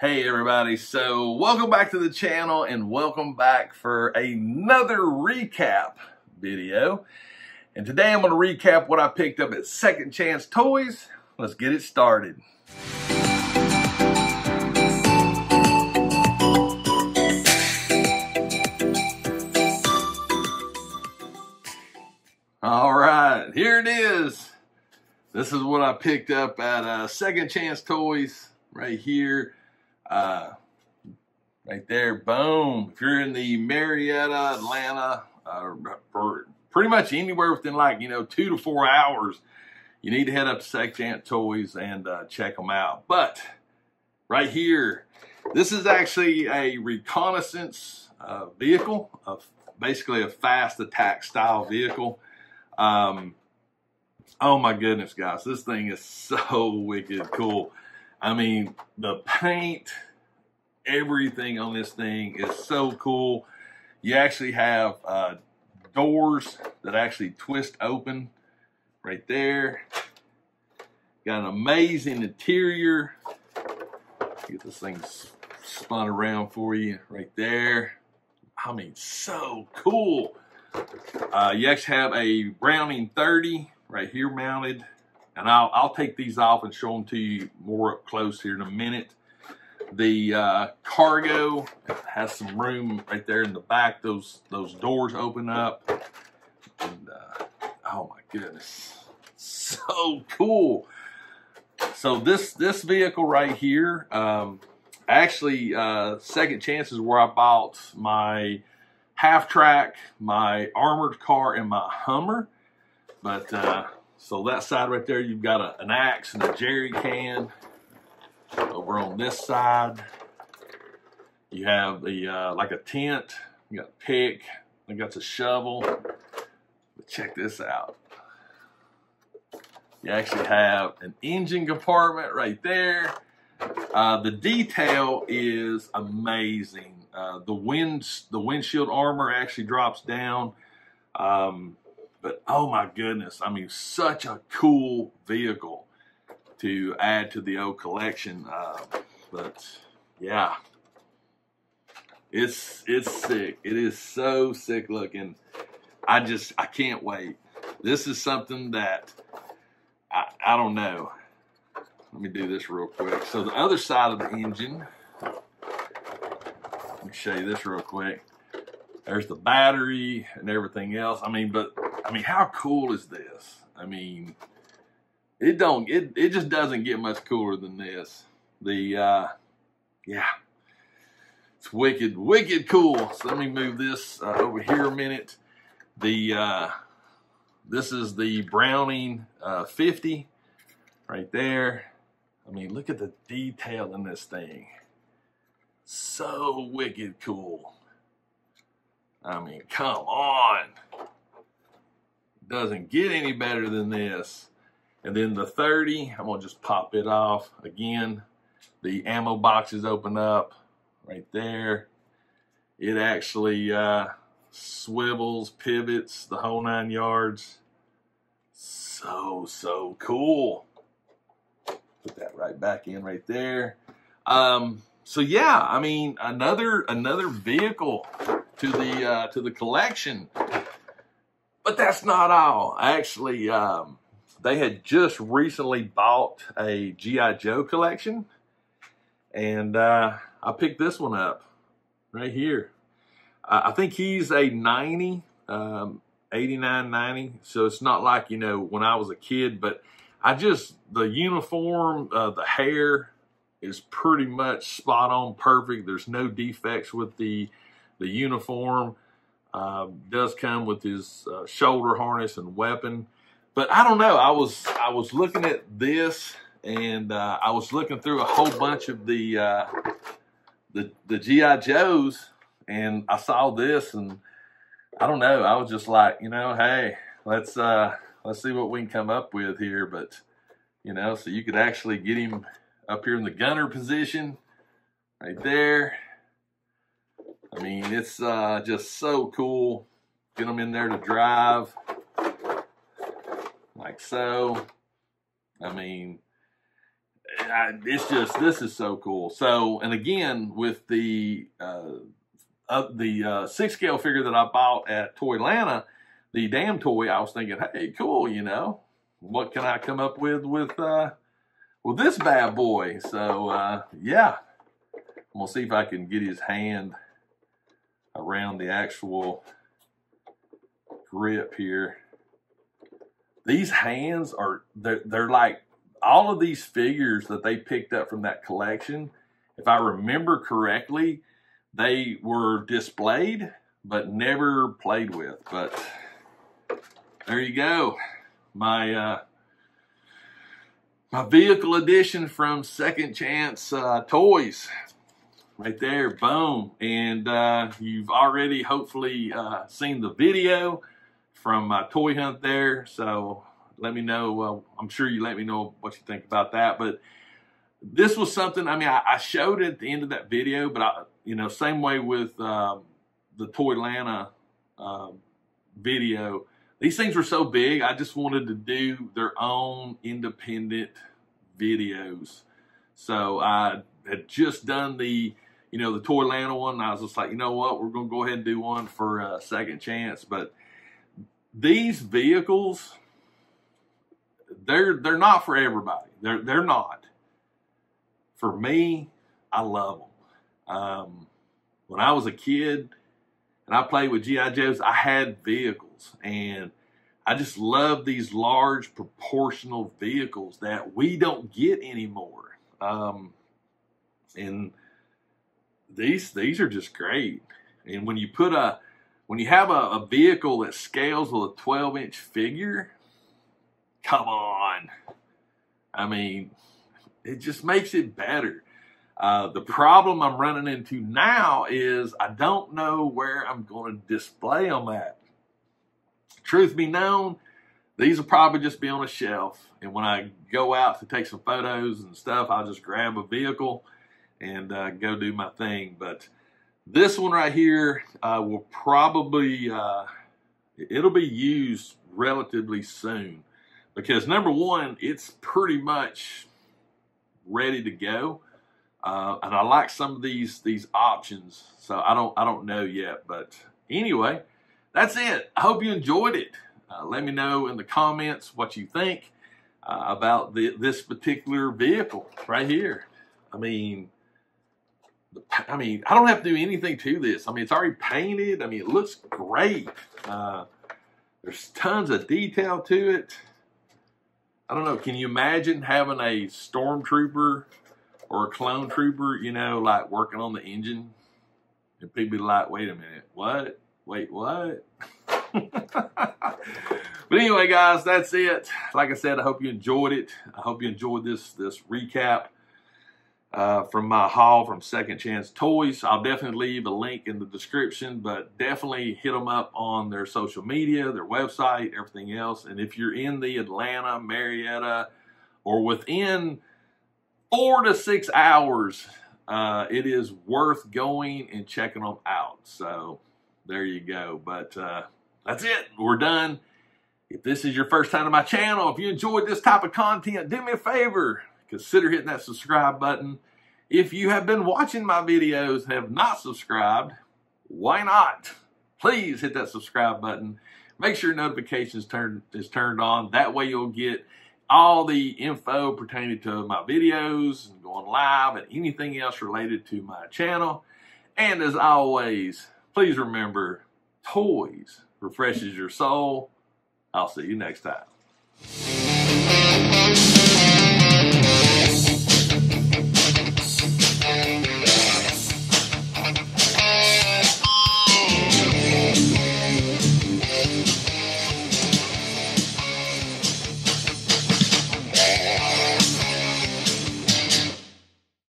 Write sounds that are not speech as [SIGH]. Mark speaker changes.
Speaker 1: Hey everybody, so welcome back to the channel and welcome back for another recap video. And today I'm going to recap what I picked up at Second Chance Toys. Let's get it started. All right, here it is. This is what I picked up at uh, Second Chance Toys right here. Uh, right there, boom. If you're in the Marietta, Atlanta, uh, pretty much anywhere within like, you know, two to four hours, you need to head up to Second Chance Toys and uh, check them out. But right here, this is actually a reconnaissance uh, vehicle, of basically a fast attack style vehicle. Um, oh my goodness, guys, this thing is [LAUGHS] so wicked cool. I mean, the paint, everything on this thing is so cool. You actually have uh, doors that actually twist open right there. Got an amazing interior. Get this thing spun around for you right there. I mean, so cool. Uh, you actually have a Browning 30 right here mounted. And I'll, I'll take these off and show them to you more up close here in a minute. The uh, cargo has some room right there in the back. Those those doors open up. And uh, oh my goodness, [LAUGHS] so cool. So this this vehicle right here, um, actually, uh, Second Chances where I bought my half track, my armored car, and my Hummer. But uh, so that side right there, you've got a, an axe and a jerry can. Over on this side, you have the uh, like a tent. You got a pick. You got a shovel. But check this out. You actually have an engine compartment right there. Uh, the detail is amazing. Uh, the wind, the windshield armor actually drops down. Um, but oh my goodness, I mean, such a cool vehicle to add to the old collection. Uh, but yeah, it's it's sick. It is so sick looking. I just I can't wait. This is something that I, I don't know. Let me do this real quick. So the other side of the engine, let me show you this real quick. There's the battery and everything else. I mean, but I mean, how cool is this? I mean, it don't it it just doesn't get much cooler than this. The uh yeah. It's wicked, wicked cool. So let me move this uh, over here a minute. The uh this is the Browning uh 50 right there. I mean, look at the detail in this thing. So wicked cool. I mean, come on. Doesn't get any better than this. And then the 30, I'm gonna just pop it off again. The ammo boxes open up right there. It actually uh, swivels, pivots, the whole nine yards. So, so cool put that right back in right there. Um, so yeah, I mean another another vehicle to the uh, to the collection. But that's not all. Actually, um, they had just recently bought a GI Joe collection, and uh, I picked this one up right here. I think he's a 90, um, 89, 90. So it's not like, you know, when I was a kid, but I just, the uniform, uh, the hair is pretty much spot on perfect. There's no defects with the, the uniform. Uh, does come with his uh, shoulder harness and weapon. But I don't know. I was I was looking at this and uh, I was looking through a whole bunch of the uh, the the GI Joes and I saw this and I don't know. I was just like, you know, hey, let's uh, let's see what we can come up with here. But, you know, so you could actually get him up here in the gunner position right there. I mean, it's uh, just so cool. Get them in there to drive like so. I mean, it's just this is so cool. So, and again with the uh, uh, the uh, six scale figure that I bought at Toylanta, the DAM toy, I was thinking, hey, cool, you know, what can I come up with with uh, with this bad boy? So uh, yeah, I'm gonna see if I can get his hand around the actual grip here. These hands are they're, they're like all of these figures that they picked up from that collection. If I remember correctly, they were displayed but never played with. But there you go. My uh, my vehicle edition from Second Chance uh, Toys. Right there, boom. And uh, you've already hopefully uh, seen the video from my toy hunt there. So let me know. Uh, I'm sure you let me know what you think about that. But this was something, I mean, I, I showed it at the end of that video, but I, you know, same way with um, the Toylanta um, video. These things were so big, I just wanted to do their own independent videos. So I had just done the, you know, the toy Toylanta one. I was just like, you know what, we're going to go ahead and do one for a second chance. But these vehicles, they're they're not for everybody. They're they're not. For me, I love them. Um, when I was a kid and I played with GI Joes, I had vehicles, and I just love these large proportional vehicles that we don't get anymore. Um, and these these are just great. And when you put a when you have a, a vehicle that scales with a 12 inch figure, come on. I mean, it just makes it better. Uh, the problem I'm running into now is I don't know where I'm going to display them at. Truth be known, these will probably just be on a shelf. And when I go out to take some photos and stuff, I'll just grab a vehicle and uh, go do my thing. But this one right here uh, will probably, uh, it'll be used relatively soon. Because number one, it's pretty much ready to go. Uh, and I like some of these these options, so I don't I don't know yet. But anyway, that's it. I hope you enjoyed it. Uh, let me know in the comments what you think uh, about the, this particular vehicle right here. I mean, I mean, I don't have to do anything to this. I mean, it's already painted. I mean, it looks great. Uh, there's tons of detail to it. I don't know. Can you imagine having a stormtrooper or a clone trooper, you know, like working on the engine. And people be like, wait a minute, what? Wait, what? [LAUGHS] but anyway, guys, that's it. Like I said, I hope you enjoyed it. I hope you enjoyed this this recap uh, from my haul from Second Chance Toys. I'll definitely leave a link in the description, but definitely hit them up on their social media, their website, everything else. And if you're in the Atlanta, Marietta, or within four to six hours, uh, it is worth going and checking them out. So there you go. But uh, that's it. We're done. If this is your first time to my channel, if you enjoyed this type of content, do me a favor. Consider hitting that subscribe button. If you have been watching my videos and have not subscribed, why not? Please hit that subscribe button. Make sure notifications turn is turned on. That way you'll get all the info pertaining to my videos and going live and anything else related to my channel. And as always, please remember, toys refreshes your soul. I'll see you next time.